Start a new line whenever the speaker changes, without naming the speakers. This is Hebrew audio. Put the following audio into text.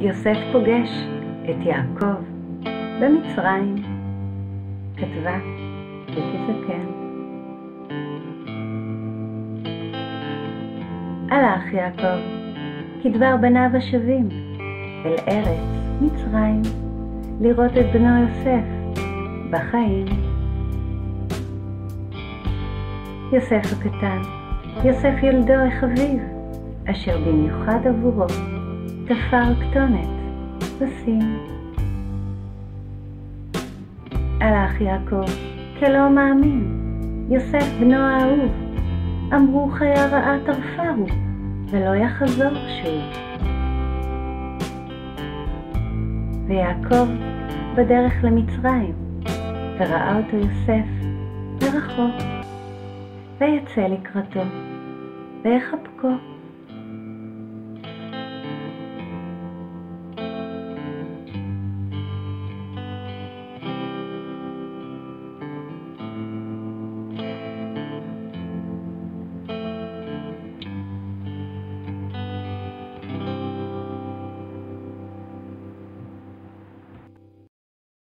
יוסף פוגש את יעקב במצרים. כתבה ריקי זקן. הלך יעקב כדבר בניו השבים אל ארץ מצרים לראות את בנו יוסף בחיים. יוסף הקטן, יוסף ילדו החביב, אשר במיוחד עבורו תפר כתונת בסין. הלך יעקב כלא מאמין, יוסף בנו האהוב, אמרו חיה רעה טרפה הוא, ולא יחזור שוב. ויעקב בדרך למצרים, וראה אותו יוסף מרחוק, ויצא לקראתו, ויחבקו.